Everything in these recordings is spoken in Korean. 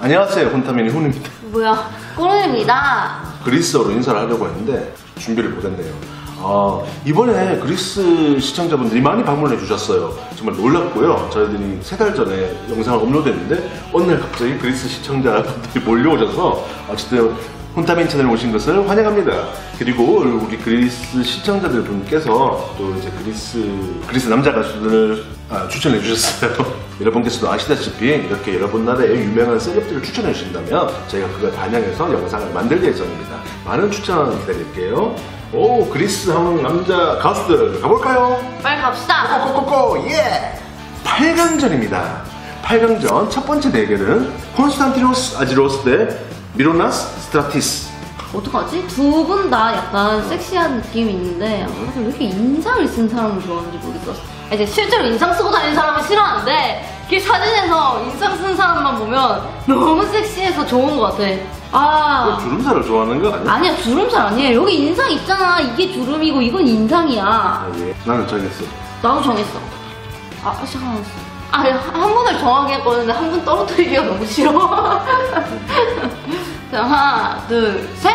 안녕하세요. 혼타민의 훈입니다. 뭐야, 꼬른입니다. 그리스어로 인사를 하려고 했는데 준비를 못했네요. 아, 이번에 그리스 시청자분들이 많이 방문해 주셨어요. 정말 놀랍고요. 저희들이 세 달 전에 영상을 업로드했는데 날 갑자기 그리스 시청자분들이 몰려오셔서 어쨌든 혼타민 채널 오신 것을 환영합니다. 그리고 우리 그리스 시청자들 분께서 또 이제 그리스 그리스 남자 가수들을 아, 추천해 주셨어요. 여러분께서도 아시다시피 이렇게 여러분 나라의 유명한 셀럽들을 추천해 주신다면 저희가 그걸 반영해서 영상을 만들 예정입니다. 많은 추천 기다릴게요. 오 그리스 한국 남자 가수들 가볼까요? 빨리 갑시다. go go go 예! 8강전입니다. 8강전 첫 번째 대결은 콘스탄티노스 아지로스 대 미로나스 스트라티스. 어떡하지? 두 분 다 약간 섹시한 느낌이 있는데, 아, 왜 이렇게 인상을 쓴 사람을 좋아하는지 모르겠어. 아, 이제 실제로 인상 쓰고 다니는 사람은 싫어하는데, 그 사진에서 인상 쓴 사람만 보면 너무 섹시해서 좋은 것 같아. 아. 주름살을 좋아하는 거 아니야? 아니야, 주름살 아니에요. 여기 인상 있잖아. 이게 주름이고, 이건 인상이야. 아, 예. 나는 정했어. 나도 정했어. 아, 잠깐만. 아, 한 분을 정하게 했거든요. 한분 떨어뜨리기가 너무 싫어. 자, 하나, 둘, 셋!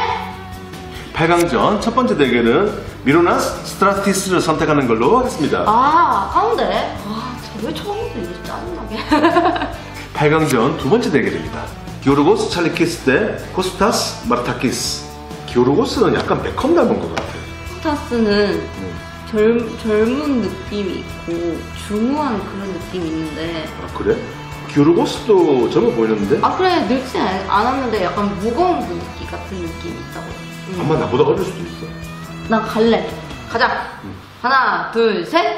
8강전 첫 번째 대결은 미로나스 스트라티스를 선택하는 걸로 하겠습니다. 아, 가운데. 아, 왜 처음부터 이렇게 짜증나게. 8강전 두 번째 대결입니다. 기오르고스 찰리키스 대 코스타스 마르타키스. 기오르고스는 약간 베컴 닮은 것 같아. 스타스는 젊, 젊은 느낌이 있고, 중후한 그런 느낌이 있는데. 아, 그래? 기오르고스도 젊어 보이는데? 아, 그래, 늙지 않- 않았는데 약간 무거운 분위기 같은 느낌이 있다고. 음. 아마 나보다 어릴 수도 있어. 난 갈래. 가자. 하나, 둘, 셋.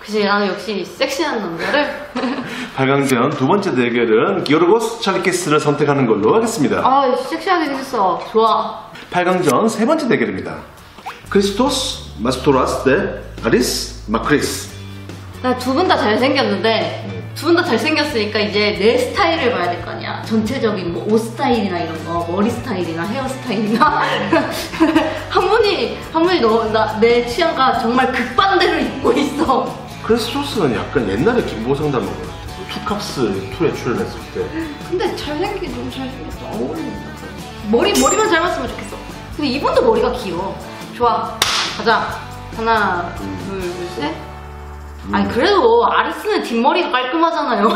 그치, 나는 역시 섹시한 남자를. 8강전 두 번째 대결은 기오르고스 찰리키스를 선택하는 걸로 하겠습니다. 아, 섹시하게 생겼어. 좋아. 8강전 세 번째 대결입니다. 크리스토스 마스토라스 대 아리스 마크리스. 나 두 분 다 잘생겼는데, 두 분 다 잘생겼으니까 이제 내 스타일을 봐야 될 거 아니야. 전체적인 뭐 옷 스타일이나 이런 거, 머리 스타일이나 헤어 스타일이나. 한 분이, 한 분이 너, 나, 내 취향과 정말 극반대로 입고 있어. 크리스토스는 약간 옛날에 김보상 닮은 것 같아. 투캅스 2에 출연했을 때. 근데 잘생긴, 너무 잘생겼어. 어울린다. 머리, 머리만 잘 맞으면 좋겠어. 근데 이분도 머리가 귀여워. 좋아. 가자. 하나, 둘, 셋. 아니, 그래도 아리스는 뒷머리가 깔끔하잖아요.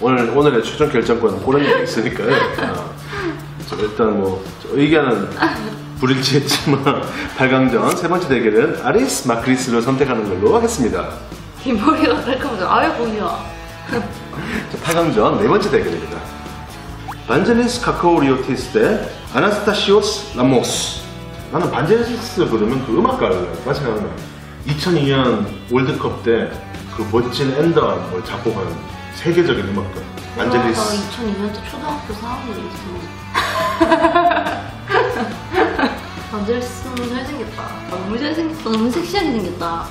오늘, 오늘의 최종 결정권은 꼬랑이가 있으니까요. 어, 저 일단 뭐, 저 의견은 불일치했지만, 8강전 세 번째 대결은 아리스 마크리스를 선택하는 걸로 하겠습니다. 뒷머리가 깔끔하죠. 아유. 자, 8강전 네 번째 대결입니다. 반젤리스 카코리오티스 대 아나스타시오스 라모스. 나는 반젤리스 그러면 그 음악가를 마찬가지로 2002년 월드컵 때 그 멋진 anthem 한 걸 작곡한 세계적인 음악가 반젤리스. 아, 2002년 때 초등학교 4학년이었어. 반젤리스 너무 잘생겼다. 아, 너무 잘생겼다. 너무 섹시하게 생겼다.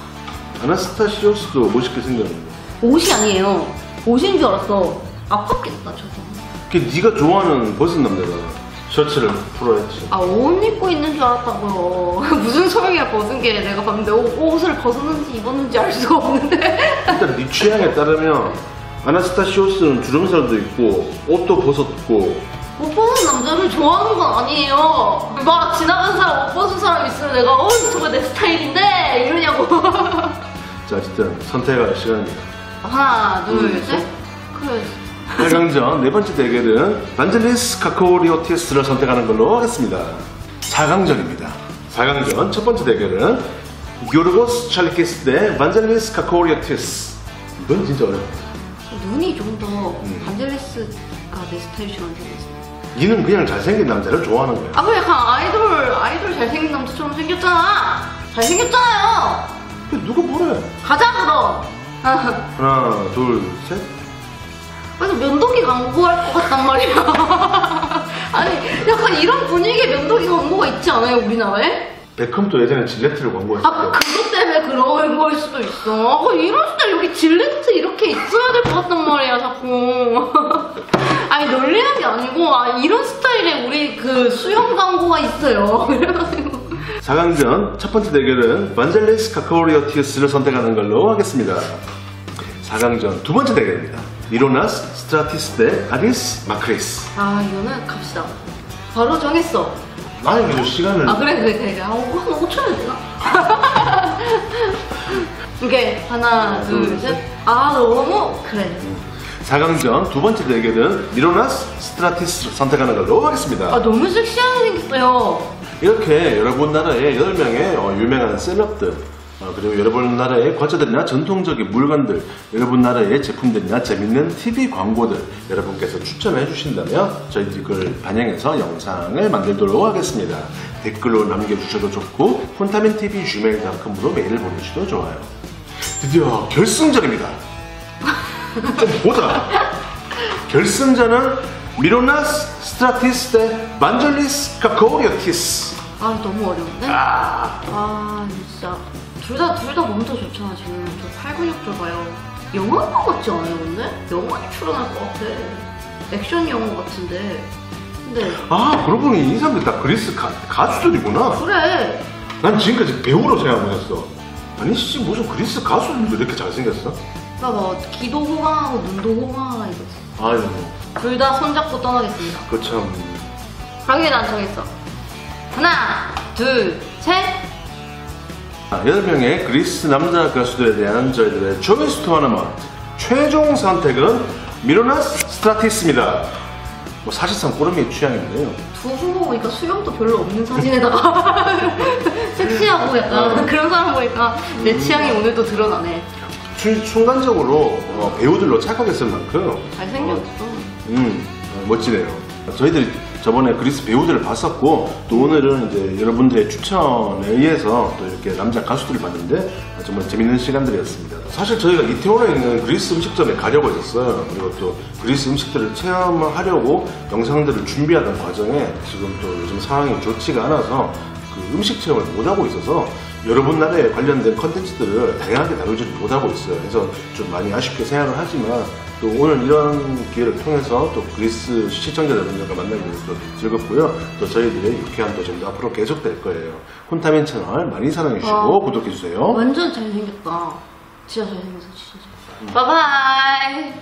아나스타시오스도 멋있게 생겼는데. 옷이 아니에요. 옷인 줄 알았어. 아팠겠다, 저거. 그 네가 좋아하는 벗은 남자가 셔츠를 풀어야지. 아, 옷 입고 있는 줄 알았다고요. 무슨 소용이야, 벗은 게. 내가 봤는데 옷, 옷을 벗었는지 입었는지 알 수가 없는데. 일단 네 취향에 따르면 아나스타시오스는 주름살도 있고 옷도 벗었고 옷 벗은 남자를 좋아하는 건 아니에요. 막 지나가는 사람 옷 벗은 사람 있으면 내가 어, 저거 내 스타일인데? 이러냐고. 자 어쨌든 선택할 시간입니다. 하나, 둘, 둘, 셋. 그래. 8강전 네 번째 대결은 반젤리스 카코리오 티스를 선택하는 걸로 하겠습니다. 4강전입니다. 4강전 첫 번째 대결은 요르고스 찰리키스 대 반젤리스 카코리오 티스. 이건 진짜 어렵다. 눈이 좀더 음. 반젤리스가 내 스타일처럼 생겼어. 니는 그냥 잘생긴 남자를 좋아하는 거야. 아, 그 약간 아이돌, 아이돌 잘생긴 남자처럼 생겼잖아. 잘생겼잖아요. 근데 누가 뭐래? 가자, 그럼. 하나, 둘, 셋. 그래서 면도기 광고할 것 같단 말이야. 아니, 약간 이런 분위기의 면도기 광고가 있지 않아요, 우리나라에? 베컴도 예전에 질레트를 광고했을 아, 때. 그것 때문에 그런 거일 수도 있어. 아, 이런 스타일 여기 질레트 이렇게 있어야 될 것 같단 말이야, 자꾸. 아니, 놀리는 게 아니고, 아, 이런 스타일의 우리 그 수염 광고가 있어요. 그래가지고. 4강전 첫 번째 대결은 반젤리스 카코리오티스를 선택하는 걸로 하겠습니다. 4강전 두 번째 대결입니다. 미로나스 스트라티스 대 아리스 마크리스. 아 이거는 갑시다. 바로 정했어. 나는 계속 시간을 아 그래 그래 그래. 아, 한 5초면 되나? 이게 하나 둘, 둘 셋. 아 너무 그래. 4강전 두 번째 대결은 미로나스 스트라티스 선택하는 걸로 하겠습니다. 아 너무 섹시하게 생겼어요. 이렇게 여러분 나라의 8명의 어, 유명한 셀럽들 어, 그리고 여러분 나라의 과자들이나 전통적인 물건들 여러분 나라의 제품들이나 재밌는 TV 광고들 여러분께서 추천해 주신다면 저희들이 그걸 반영해서 영상을 만들도록 하겠습니다. 댓글로 남겨주셔도 좋고 훈타민TV gmail.com으로 메일을 보내주셔도 좋아요. 드디어 결승전입니다. 좀 보자 결승전은 미로나스 스트라티스 대 반젤리스 카코리오티스. 아 너무 어려운데? 아. 아 진짜 둘 다 둘 다 몸도 좋잖아 지금 저 팔 근육도 봐요 영화 같지 않아요 근데? 영화에 출연할 것 같아 액션 영화 같은데 근데 아, 그러고 보니 이 사람들 다 그리스 가, 가수들이구나. 그래 난 지금까지 배우로 생각을 했어. 아니, 씨, 무슨 그리스 가수들도 이렇게 잘생겼어? 나뭐 귀도 호강하고 눈도 호강하고 이거지 아유, 둘 다 손잡고 떠나겠습니다 그 참. 강민이 난 정했어 하나 둘셋 아, 8명의 그리스 남자 가수들에 대한 저희들의 choice 토너먼트. 최종 선택은 미로나스 스트라티스입니다. 뭐 사실상 꼬르미의 취향인데요. 두 후보 보니까 수염도 별로 없는 사진에다가 섹시하고 약간 어. 그런 사람 보니까 내 취향이 오늘도 드러나네 순, 순간적으로 어, 배우들로 착각했을 만큼 잘생겼어 음, 어, 멋지네요. 저희들이 저번에 그리스 배우들을 봤었고, 또 오늘은 이제 여러분들의 추천에 의해서 또 이렇게 남자 가수들을 봤는데, 정말 재밌는 시간들이었습니다. 사실 저희가 이태원에 있는 그리스 음식점에 가려고 했었어요. 그리고 또 그리스 음식들을 체험하려고 영상들을 준비하던 과정에 지금 또 요즘 상황이 좋지가 않아서 그 음식 체험을 못하고 있어서 여러분 나라에 관련된 컨텐츠들을 다양하게 다루지를 못하고 있어요. 그래서 좀 많이 아쉽게 생각을 하지만 또 오늘 이런 기회를 통해서 또 그리스 시청자 여러분들과 만나게 돼서 또 즐겁고요. 또 저희들의 유쾌한 도전도 앞으로 계속될 거예요. 콘타민 채널 많이 사랑해주시고 어. 구독해주세요. 완전 잘생겼다 진짜 잘생겼어 진짜 바이바이